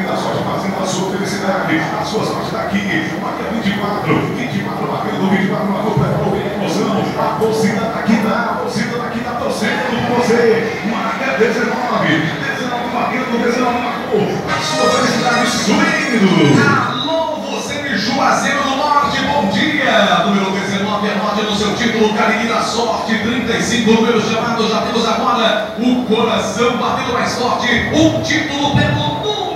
carinho da sorte fazendo a sua felicidade. A sua sorte está aqui. Marca 24. 24 marcando 24 marcou para o emoção. A torcida está aqui, tá? A torcida está aqui, tá torcendo por você. Marca 19. 19 marcando, 19 marcou. A sua felicidade subindo. Alô, você de Juazeiro do Norte, bom dia! Número 19, anote no seu título, Cariri da Sorte, 35, número chamado, já temos agora o coração batendo mais forte, um título pelo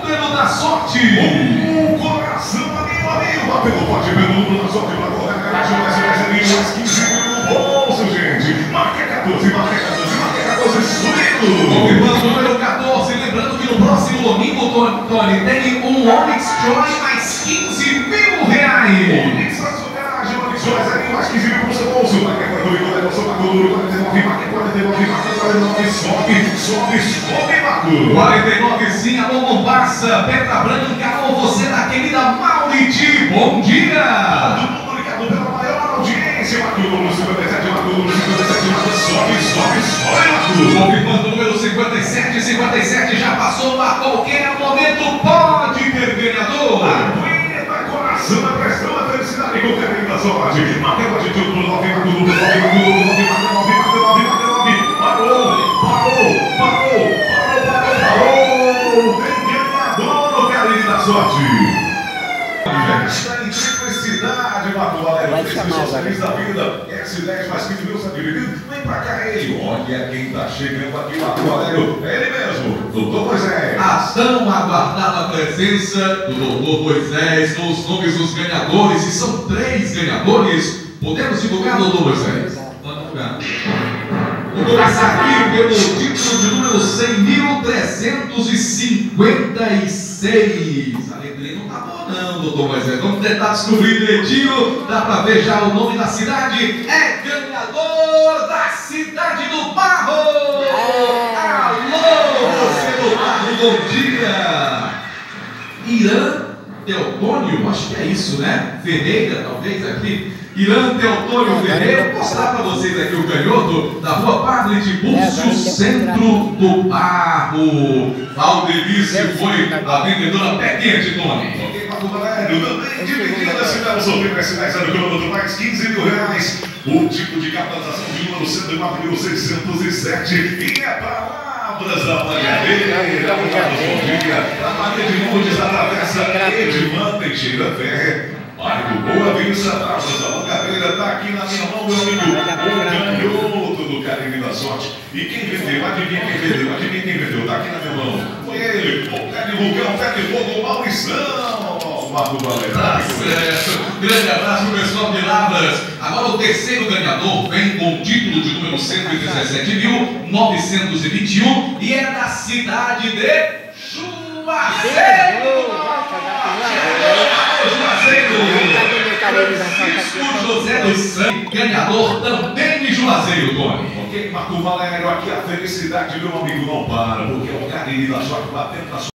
número da sorte! O coração amigo, amigo, batendo forte pelo número da sorte para colocar a garagem mais mais ali, mais 15 mil no bolso, gente. Marca 14, marca 14, marca 14, subindo. Confirmando o número 14, lembrando que no próximo domingo, Tony, tem um Onyx Joy mais 15 mil reais! Onix na sua garagem, Onix ali, mais 15 mil pro seu bolso. Marca 49, negócio, marca o número 49, marca 49, marca 49, sobe, sobe, sobe, Marco. 49 sim, alô Pedra Branca, alô você da querida Mauriti, bom dia! Todo pela maior audiência, número 57, Marco, número 57, Marco, sobe, sobe, sobe. Confirmando o número 57, 57 já passou, a qualquer momento pode ter ganhador! Aguenta, coração, a pressão, a felicidade com o carinho da sorte. Marca a atitude pro 9, marca o número 9, marca o número 9, marca 9, marca 9, marca 9. Parou, parou, parou, parou, parou, parou. Tem ganhador no carinho da sorte. Está em simplicidade, Marco Agora. felizes da vida. S10 mais 15 mil, sabe dividido? Vem pra cá ele. Olha quem tá chegando aqui, Marco Valério. É ele mesmo, doutor Moisés. A tão aguardada presença do doutor Moisés com os nomes dos ganhadores, e são três ganhadores. Podemos divulgar, doutor Moisés? Pode divulgar. Começar aqui pelo título de número 100.356. A letrinha não tá boa não, doutor Moisés. Vamos tentar descobrir direitinho. Dá pra ver já o nome da cidade. É ganhador da cidade do Barro! Alô, você do Barro, bom dia! Irã Teotônio, acho que é isso, né? Ferreira, talvez aqui. Irã Teotônio Ferreira, vou mostrar para vocês aqui o canhoto da rua Padre de Búzio, centro do Barro. Valdelice foi a vendedora pé quente, Tony. Ok, Marco Valério, também dividindo esse belo sorteio esse 10 anos quilômetro mais 15 mil reais. O tipo de capitalização de número 104.607 e é palavras da Malhadeira. Bom dia. A Maria de Montes atravessa Edmar Teixeira Ferre. Mário Boa Vista, palavras da Mangabeira, tá aqui na minha mão, meu amigo. O canhoto do Carinho da Sorte. E quem vendeu? Adivinha quem vendeu? Adivinha quem vendeu? Tá aqui na minha mão. Foi ele, o pé de vulcão, pé de fogo, Maurição. Marco Valério. Tá certo. Grande abraço, pessoal de Lavras. Agora o terceiro ganhador vem com o título de número 117.921 e é da cidade de Juazeiro. Francisco José dos Santos, ganhador também de Juazeiro, Tony. Ok, Marco Valério, aqui a felicidade, meu amigo, não para, porque é o carinho da sorte batendo na sua